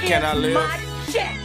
Can I live? my check.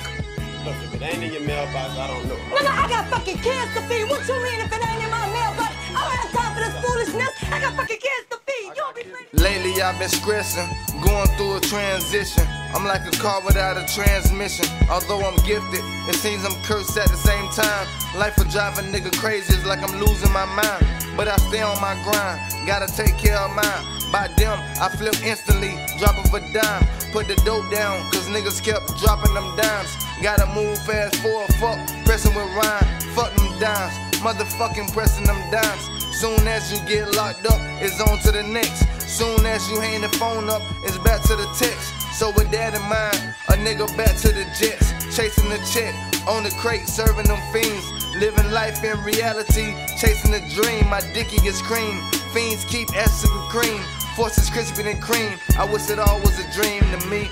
Look, if it ain't in your mailbox, I don't know. Nigga, I got fucking kids to feed. What you mean if it ain't in my mailbox? I don't have time for this foolishness. I got fucking kids to feed. You don't be. Lately I've been stressing, going through a transition. I'm like a car without a transmission. Although I'm gifted, it seems I'm cursed at the same time. Life will drive a nigga crazy, it's like I'm losing my mind. But I stay on my grind, gotta take care of mine. By them, I flip instantly, drop of a dime. Put the dope down, cause niggas kept dropping them dimes. Gotta move fast for a fuck, pressing with rhyme. Fuck them dimes, motherfucking pressing them dimes. Soon as you get locked up, it's on to the next. Soon as you hang the phone up, it's back to the text. So with that in mind, a nigga back to the jets, chasing the check on the crate, serving them fiends. Living life in reality, chasing the dream. My dicky is cream. Fiends keep asking for cream. Forces crispy than cream. I wish it all was a dream to me.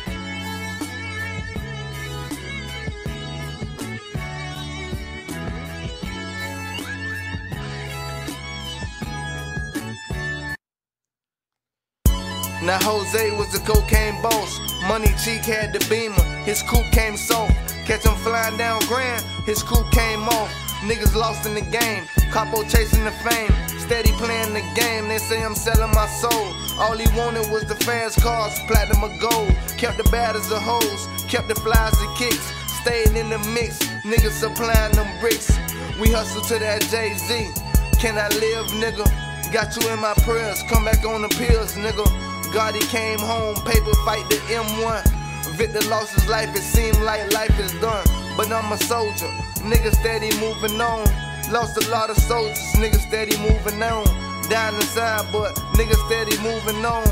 Now Jose was the cocaine boss. Money cheek had the beamer. His coupe came soft. Catch him flying down grand. His coupe came off. Niggas lost in the game. Capo chasing the fame. Steady playing the game. They say I'm selling my soul. All he wanted was the fast cars, platinum or gold. Kept the bad as the hoes. Kept the flies and kicks. Staying in the mix. Niggas supplying them bricks. We hustle to that Jay Z. Can I live, nigga? Got you in my prayers. Come back on the pills, nigga. God, he came home, paper fight the M1. Victor lost his life, it seemed like life is done. But I'm a soldier, nigga steady moving on. Lost a lot of soldiers, nigga steady moving on. Down inside, but nigga steady moving on.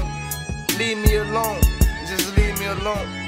Leave me alone, just leave me alone.